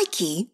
Mikey.